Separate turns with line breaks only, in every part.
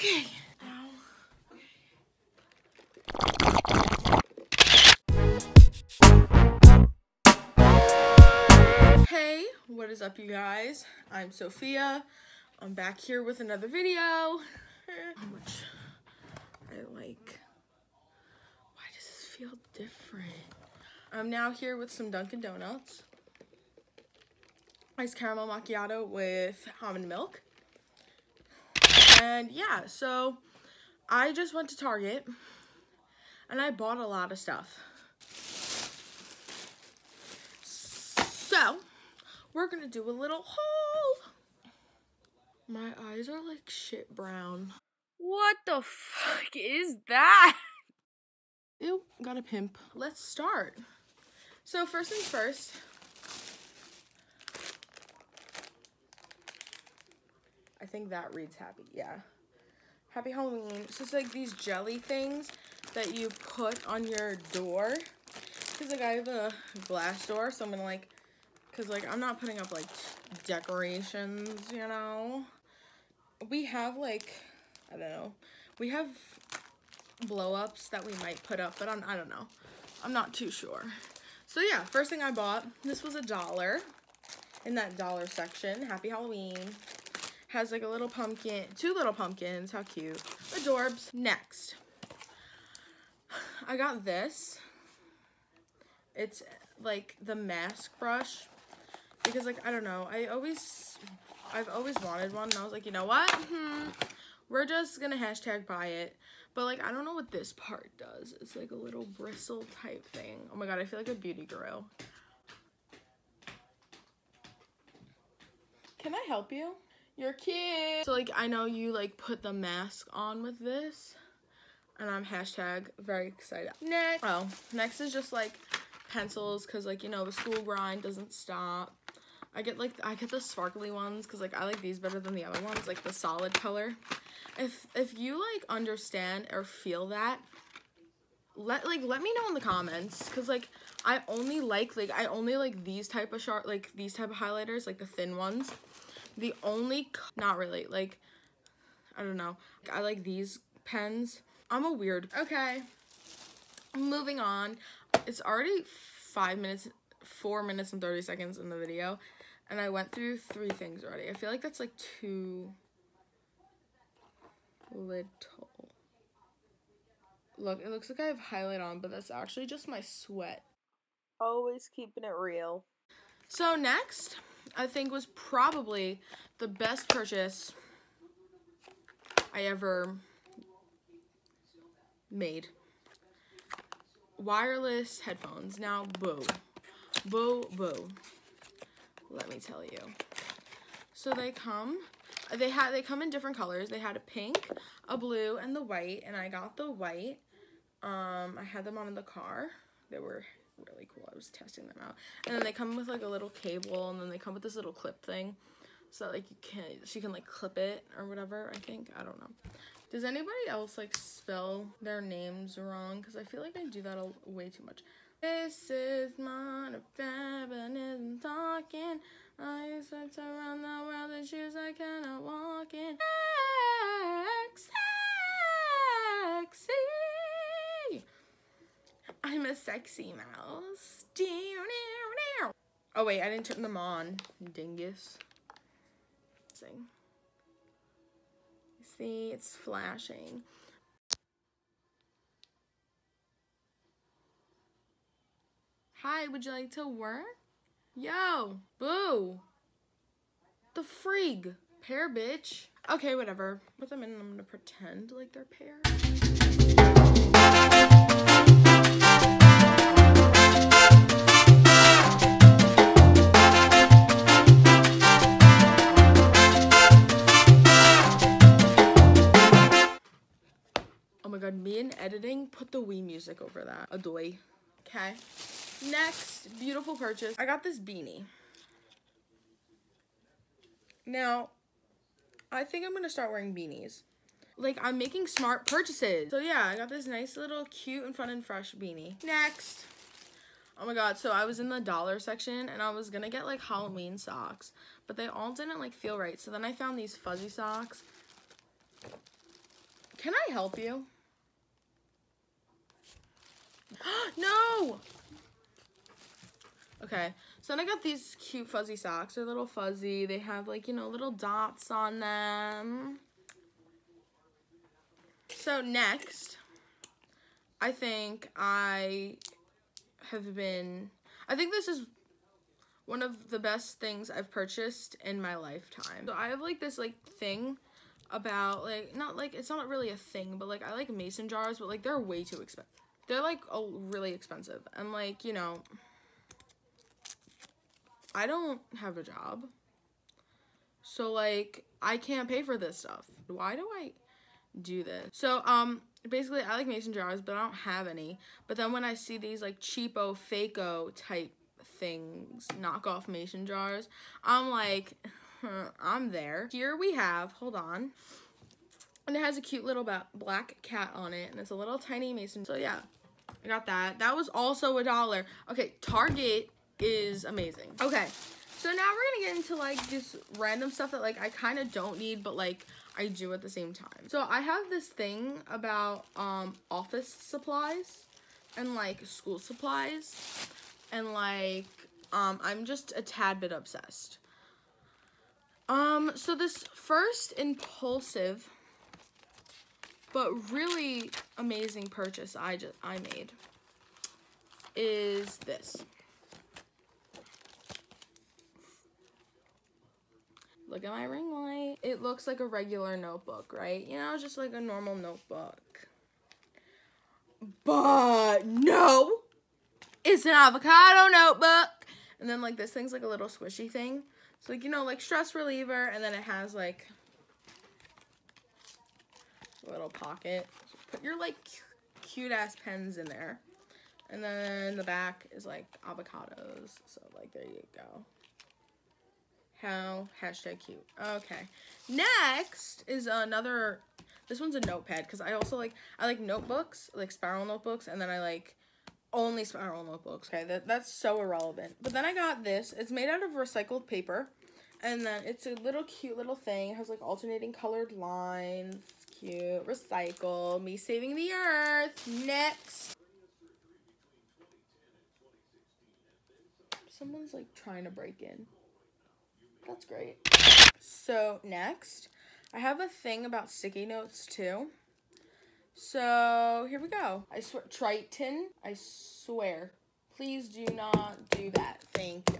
Okay. Hey, what is up you guys? I'm Sophia. I'm back here with another video. How much I like. Why does this feel different? I'm now here with some Dunkin' Donuts. Iced caramel macchiato with almond milk. And yeah, so I just went to Target and I bought a lot of stuff. So, we're gonna do a little haul. My eyes are like shit brown.
What the fuck is that?
Ew, got a pimp. Let's start. So first things first. I think that reads happy, yeah. Happy Halloween. So it's like these jelly things that you put on your door. Cause like I have a glass door, so I'm gonna like, cause like I'm not putting up like decorations, you know. We have like, I don't know. We have blow ups that we might put up, but I'm, I don't know. I'm not too sure. So yeah, first thing I bought, this was a dollar in that dollar section. Happy Halloween. Has like a little pumpkin, two little pumpkins. How cute. Adorbs. Next, I got this. It's like the mask brush because like, I don't know. I always, I've always wanted one and I was like, you know what? Hmm, we're just gonna hashtag buy it. But like, I don't know what this part does. It's like a little bristle type thing. Oh my God, I feel like a beauty guru. Can I help you? You're cute. So like, I know you like put the mask on with this and I'm hashtag very excited. Next, oh, next is just like pencils because like, you know, the school grind doesn't stop. I get like, I get the sparkly ones because like I like these better than the other ones, like the solid color. If, if you like understand or feel that, let like let me know in the comments because like I only like like I only like these type of sharp like these type of highlighters like the thin ones the only not really like I don't know. I like these pens. I'm a weird okay. Moving on. It's already five minutes four minutes and 30 seconds in the video and I went through three things already. I feel like that's like too little. Look, it looks like I have highlight on, but that's actually just my sweat.
Always keeping it real.
So next, I think was probably the best purchase I ever made. Wireless headphones. Now, boo. Boo, boo. Let me tell you. So they come they had they come in different colors. They had a pink, a blue, and the white, and I got the white. Um, I had them on in the car. They were really cool. I was testing them out. And then they come with like a little cable and then they come with this little clip thing. So that, like you can she can like clip it or whatever, I think. I don't know. Does anybody else like spell their names wrong? Because I feel like I do that way too much. This is modern a sexy mouse. Oh wait, I didn't turn them on. Dingus. Sing. See, it's flashing. Hi, would you like to work? Yo, boo. The frig. Pair, bitch. Okay, whatever. Put them in I'm gonna pretend like they're pairs. Me and editing put the Wii music over that. Adoy. Okay. Next, beautiful purchase. I got this beanie. Now, I think I'm going to start wearing beanies. Like, I'm making smart purchases. So, yeah, I got this nice little cute and fun and fresh beanie. Next. Oh my god, so I was in the dollar section and I was going to get, like, Halloween socks. But they all didn't, like, feel right. So then I found these fuzzy socks. Can I help you? no! Okay, so then I got these cute fuzzy socks. They're a little fuzzy. They have like, you know, little dots on them. So next, I think I have been, I think this is one of the best things I've purchased in my lifetime. So I have like this like thing about like, not like, it's not really a thing, but like I like mason jars, but like they're way too expensive. They're like oh, really expensive. And like, you know, I don't have a job. So like I can't pay for this stuff. Why do I do this? So um basically I like mason jars, but I don't have any. But then when I see these like cheapo fako type things, knockoff mason jars, I'm like I'm there. Here we have, hold on. And it has a cute little black cat on it and it's a little tiny mason. So yeah, I got that. That was also a dollar. Okay, Target is amazing. Okay, so now we're gonna get into like just random stuff that like I kind of don't need, but like I do at the same time. So I have this thing about um office supplies and like school supplies and like um I'm just a tad bit obsessed. Um so this first impulsive but really amazing purchase I just I made is this. Look at my ring light. It looks like a regular notebook, right? You know, just like a normal notebook. But no, it's an avocado notebook. And then like this thing's like a little squishy thing. So like, you know, like stress reliever. And then it has like little pocket. Put your like cute ass pens in there. And then the back is like avocados. So like, there you go. How hashtag cute. Okay. Next is another. This one's a notepad because I also like I like notebooks, like spiral notebooks, and then I like only spiral notebooks. Okay, that that's so irrelevant. But then I got this. It's made out of recycled paper, and then it's a little cute little thing. It has like alternating colored lines. Cute. Recycle. Me saving the earth. Next. Someone's like trying to break in. That's great. So next, I have a thing about sticky notes too. So here we go. I swear, Triton, I swear. Please do not do that. Thank you.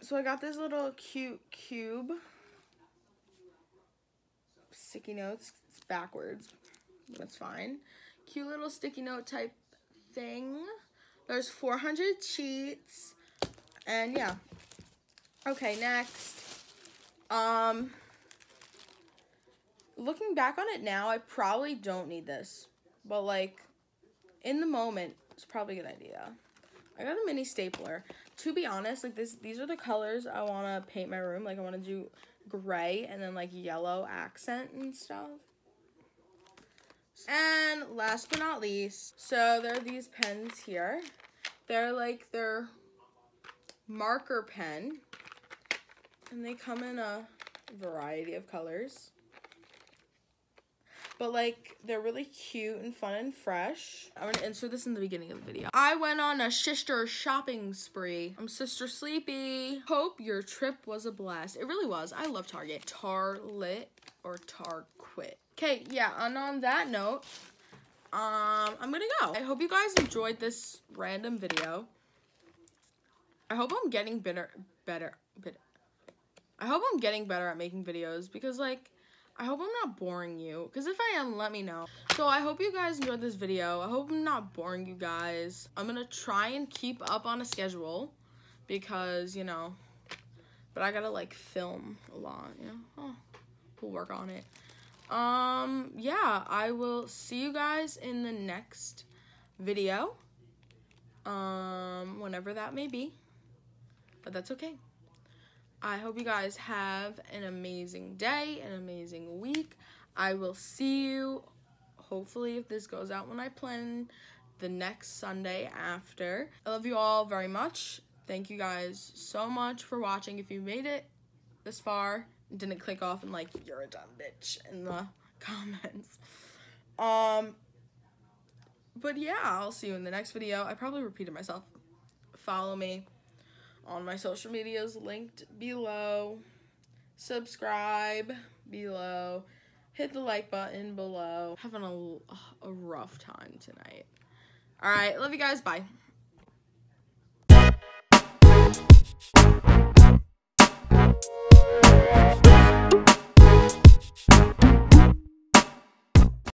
So I got this little cute cube. Sticky notes. Backwards. That's fine. Cute little sticky note type thing. There's 400 sheets. And yeah. Okay, next. Um, looking back on it now, I probably don't need this. But, like, in the moment, it's probably a good idea. I got a mini stapler. To be honest, like, this, these are the colors I want to paint my room. Like, I want to do gray and then, like, yellow accent and stuff. And last but not least, so there are these pens here. They're, like, they're marker pen. And they come in a variety of colors. But like, they're really cute and fun and fresh. I'm gonna insert this in the beginning of the video. I went on a sister shopping spree. I'm Sister Sleepy. Hope your trip was a blast. It really was. I love Target. Tarlit or Tarquit. Okay, yeah, and on that note, um, I'm gonna go. I hope you guys enjoyed this random video. I hope I'm getting better, better, better. I hope I'm getting better at making videos because like I hope I'm not boring you because if I am let me know. So I hope you guys enjoyed this video. I hope I'm not boring you guys. I'm gonna try and keep up on a schedule because you know but I gotta like film a lot you know? Oh, we'll work on it. Um yeah I will see you guys in the next video um whenever that may be but that's okay I hope you guys have an amazing day, an amazing week. I will see you, hopefully, if this goes out when I plan, the next Sunday after. I love you all very much. Thank you guys so much for watching. If you made it this far, didn't click off and like, you're a dumb bitch in the comments. Um, but yeah, I'll see you in the next video. I probably repeated myself. Follow me on my social medias linked below. Subscribe below. Hit the like button below. Having a, a rough time tonight. All right. Love you guys. Bye.